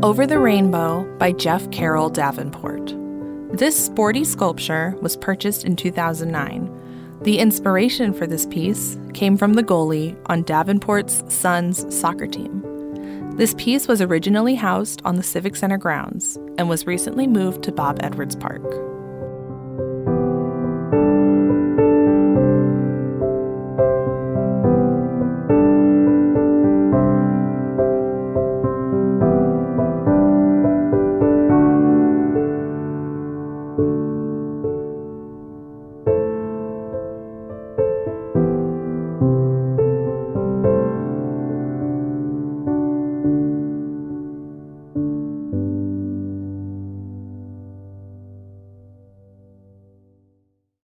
Over the Rainbow by Jeff Carol Davenport. This sporty sculpture was purchased in 2009. The inspiration for this piece came from the goalie on Davenport's son's soccer team. This piece was originally housed on the Civic Center grounds and was recently moved to Bob Edwards Park.